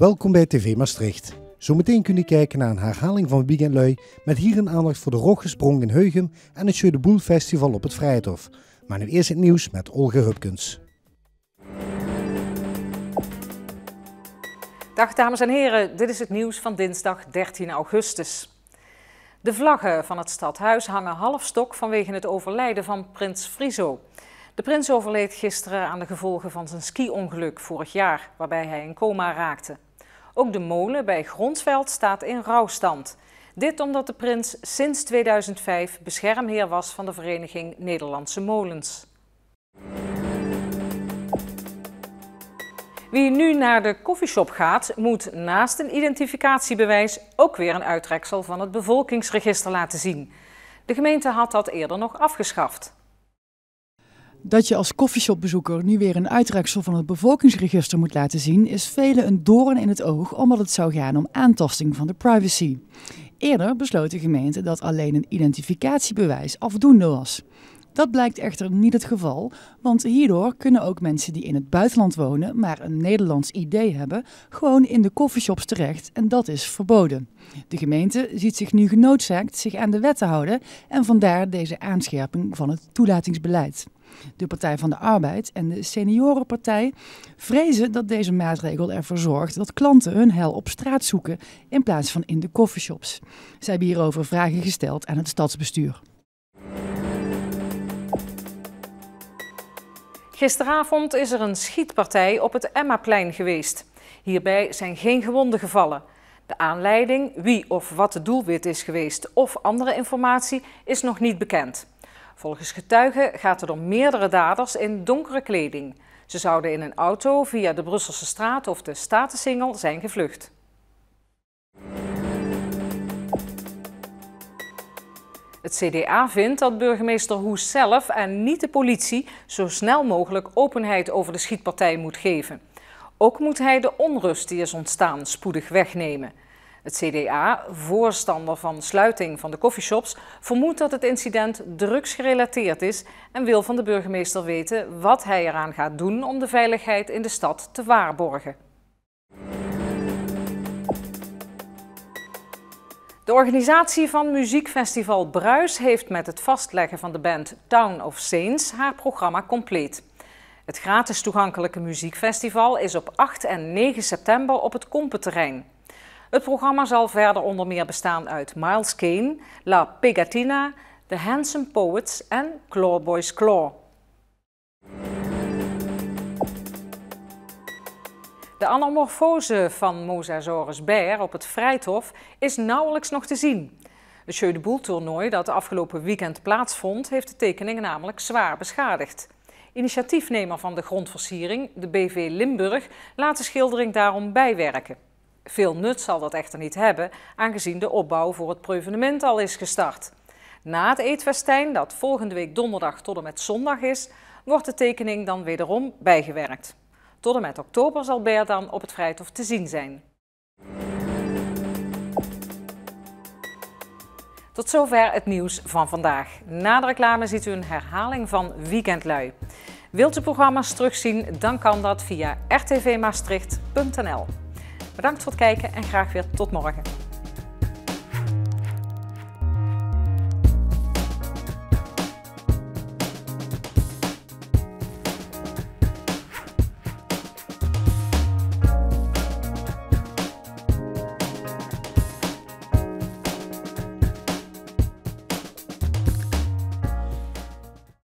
Welkom bij TV Maastricht. Zometeen kun je kijken naar een herhaling van Weekendlui met hier een aandacht voor de Roggesprong in Heugem en het Jeu de Boel Festival op het Vrijthof. Maar nu eerst het nieuws met Olga Hupkens. Dag dames en heren, dit is het nieuws van dinsdag 13 augustus. De vlaggen van het stadhuis hangen half stok vanwege het overlijden van prins Friso. De prins overleed gisteren aan de gevolgen van zijn ski-ongeluk vorig jaar, waarbij hij in coma raakte. Ook de molen bij Gronsveld staat in rouwstand. Dit omdat de prins sinds 2005 beschermheer was van de vereniging Nederlandse Molens. Wie nu naar de koffieshop gaat, moet naast een identificatiebewijs ook weer een uittreksel van het bevolkingsregister laten zien. De gemeente had dat eerder nog afgeschaft. Dat je als koffieshopbezoeker nu weer een uittreksel van het bevolkingsregister moet laten zien, is velen een doorn in het oog omdat het zou gaan om aantasting van de privacy. Eerder besloot de gemeente dat alleen een identificatiebewijs afdoende was. Dat blijkt echter niet het geval, want hierdoor kunnen ook mensen die in het buitenland wonen, maar een Nederlands idee hebben, gewoon in de coffeeshops terecht en dat is verboden. De gemeente ziet zich nu genoodzaakt zich aan de wet te houden en vandaar deze aanscherping van het toelatingsbeleid. De Partij van de Arbeid en de Seniorenpartij vrezen dat deze maatregel ervoor zorgt dat klanten hun hel op straat zoeken in plaats van in de coffeeshops. Zij hebben hierover vragen gesteld aan het stadsbestuur. Gisteravond is er een schietpartij op het Emmaplein geweest. Hierbij zijn geen gewonden gevallen. De aanleiding, wie of wat de doelwit is geweest of andere informatie is nog niet bekend. Volgens getuigen gaat het om meerdere daders in donkere kleding. Ze zouden in een auto via de Brusselse straat of de Statensingel zijn gevlucht. Het CDA vindt dat burgemeester Hoes zelf en niet de politie zo snel mogelijk openheid over de schietpartij moet geven. Ook moet hij de onrust die is ontstaan spoedig wegnemen. Het CDA, voorstander van sluiting van de coffeeshops, vermoedt dat het incident drugsgerelateerd is en wil van de burgemeester weten wat hij eraan gaat doen om de veiligheid in de stad te waarborgen. De organisatie van muziekfestival Bruis heeft met het vastleggen van de band Town of Saints haar programma compleet. Het gratis toegankelijke muziekfestival is op 8 en 9 september op het Kompenterrein. Het programma zal verder onder meer bestaan uit Miles Kane, La Pegatina, The Handsome Poets en Clawboys Claw. De anamorfose van Mosasaurus bear op het Vrijthof is nauwelijks nog te zien. Het Jeu de Boel toernooi dat afgelopen weekend plaatsvond, heeft de tekeningen namelijk zwaar beschadigd. Initiatiefnemer van de grondversiering, de BV Limburg, laat de schildering daarom bijwerken. Veel nut zal dat echter niet hebben, aangezien de opbouw voor het prevenement al is gestart. Na het eetfestijn, dat volgende week donderdag tot en met zondag is, wordt de tekening dan wederom bijgewerkt. Tot en met oktober zal Beer dan op het Vrijthof te zien zijn. Tot zover het nieuws van vandaag. Na de reclame ziet u een herhaling van Weekendlui. Wilt u programma's terugzien, dan kan dat via rtvmaastricht.nl. Bedankt voor het kijken en graag weer tot morgen.